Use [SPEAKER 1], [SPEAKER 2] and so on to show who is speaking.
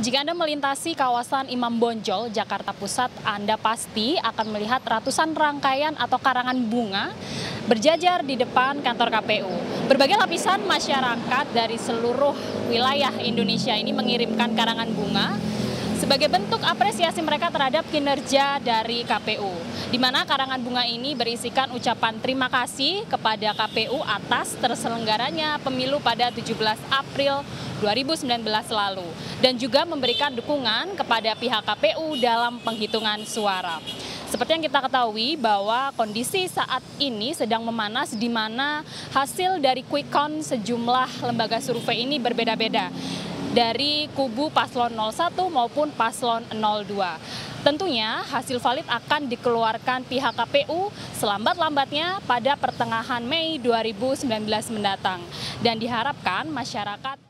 [SPEAKER 1] Jika Anda melintasi kawasan Imam Bonjol, Jakarta Pusat, Anda pasti akan melihat ratusan rangkaian atau karangan bunga berjajar di depan kantor KPU. Berbagai lapisan masyarakat dari seluruh wilayah Indonesia ini mengirimkan karangan bunga sebagai bentuk apresiasi mereka terhadap kinerja dari KPU. Di mana karangan bunga ini berisikan ucapan terima kasih kepada KPU atas terselenggaranya pemilu pada 17 April 2019 lalu dan juga memberikan dukungan kepada pihak KPU dalam penghitungan suara. Seperti yang kita ketahui bahwa kondisi saat ini sedang memanas di mana hasil dari quick count sejumlah lembaga survei ini berbeda-beda dari kubu paslon 01 maupun paslon 02. Tentunya hasil valid akan dikeluarkan pihak KPU selambat-lambatnya pada pertengahan Mei 2019 mendatang. Dan diharapkan masyarakat